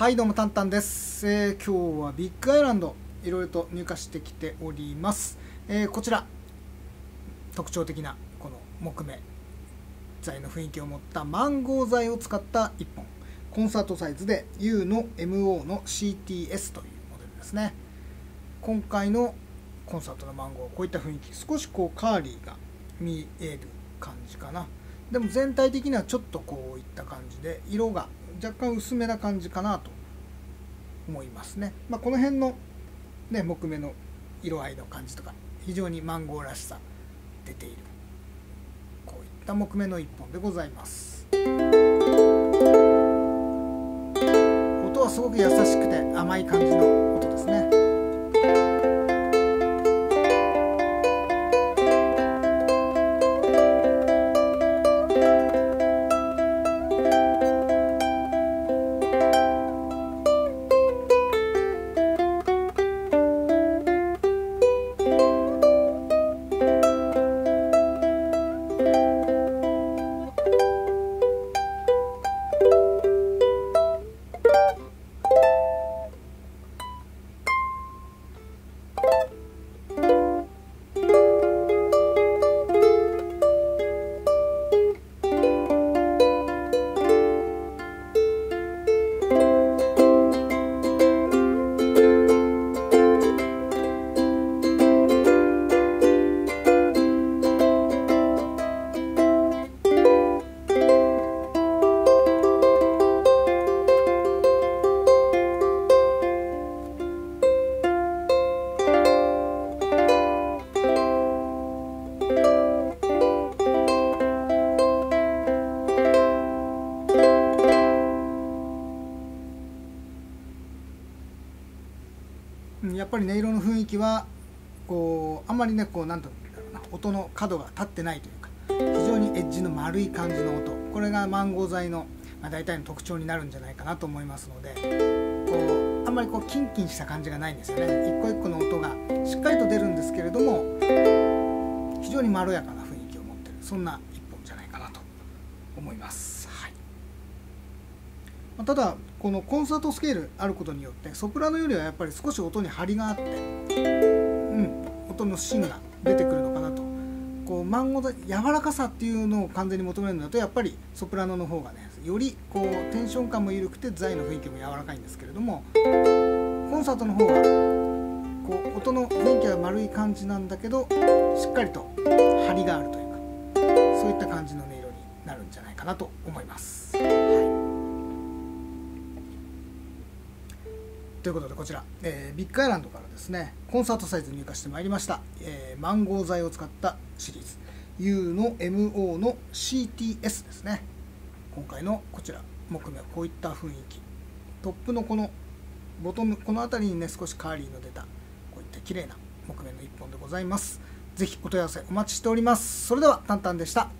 はいどうもタンタンです、えー今日はビッグアイランドいろいろと入荷してきております、えーこちら特徴的なこの木目材の雰囲気を持ったマンゴー材を使った1本。コンサートサイズで U の MO の CTS というモデルですね。今回のコンサートのマンゴーこういった雰囲気少しこうカーリーが見える感じかな。でも全体的にはちょっとこういった感じで色が若干薄めな感じかなと思いますね、まあ、この辺の、ね、木目の色合いの感じとか非常にマンゴーらしさ出ている。こういった木目の一本でございます。音はすごく優しくて甘い感じの音ですね。やっぱり音色の雰囲気はこうあんまりねこうなんと音の角が立ってないというか非常にエッジの丸い感じの音これがマンゴー材の、まあ、大体の特徴になるんじゃないかなと思いますのでこうあんまりこうキンキンした感じがないんですよね一個一個の音がしっかりと出るんですけれども非常にまろやかな雰囲気を持ってるそんな一本じゃないかなと思います。まただこのコンサートスケールあることによってソプラノよりはやっぱり少し音に張りがあって、うん、音の芯が出てくるのかなとこうマンゴー柔らかさっていうのを完全に求めるんだとやっぱりソプラノの方がねよりこうテンション感も緩くて材の雰囲気も柔らかいんですけれどもコンサートの方はこう音の雰囲気は丸い感じなんだけどしっかりと張りがあるというかそういった感じの音色になるんじゃないかなと思います。ということでこちら、えービッグアイランドからですねコンサートサイズ入荷してまいりました、えーマンゴー材を使ったシリーズ U の MO の CTS ですね。今回のこちら木目はこういった雰囲気。トップのこのボトムこの辺りにね少しカーリーの出たこういった綺麗な木目の一本でございます。ぜひお問い合わせお待ちしております。それではタンタンでした。